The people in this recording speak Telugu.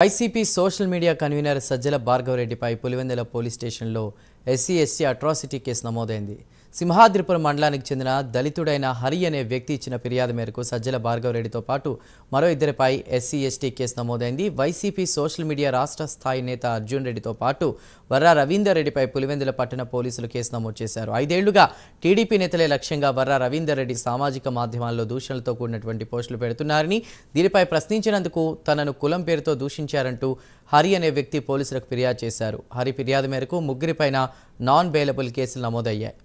YCP social media convener Sajjala భార్గవరెడ్డిపై Pulivendula police స్టేషన్లో ఎస్సీ ఎస్సీ అట్రాసిటీ కేసు నమోదైంది. సింహాద్రిపురం మండలానికి చెందిన దళితుడైన హరి అనే వ్యక్తి ఇచ్చిన ఫిర్యాదు మేరకు సజ్జల భార్గవరెడ్డితో పాటు మరో ఇద్దరిపై ఎస్సీ ఎస్టీ కేసు నమోదైంది. వైసీపీ సోషల్ మీడియా రాష్ట్ర స్థాయి నేత అర్జున్ రెడ్డితో పాటు వర్రా రవీందర్ రెడ్డిపై పులివెందుల పట్టణ పోలీసులు కేసు నమోదు చేశారు. ఐదేళ్ళుగా టీడీపీ నేతలే లక్ష్యంగా వర్రా రవీందర్ రెడ్డి సామాజిక మాధ్యమాల్లో దూషణలతో కూడినటువంటి పోస్టులు పెడుతున్నారని దీనిపై ప్రశ్నించినందుకు తనను కులం పేరుతో దూషించారంటూ హరి అనే వ్యక్తి పోలీసులకు ఫిర్యాదు చేశారు. హరి ఫిర్యాదు మేరకు ముగ్గురిపైన నాన్ బెయిలబుల్ కేసులు నమోదయ్యాయి.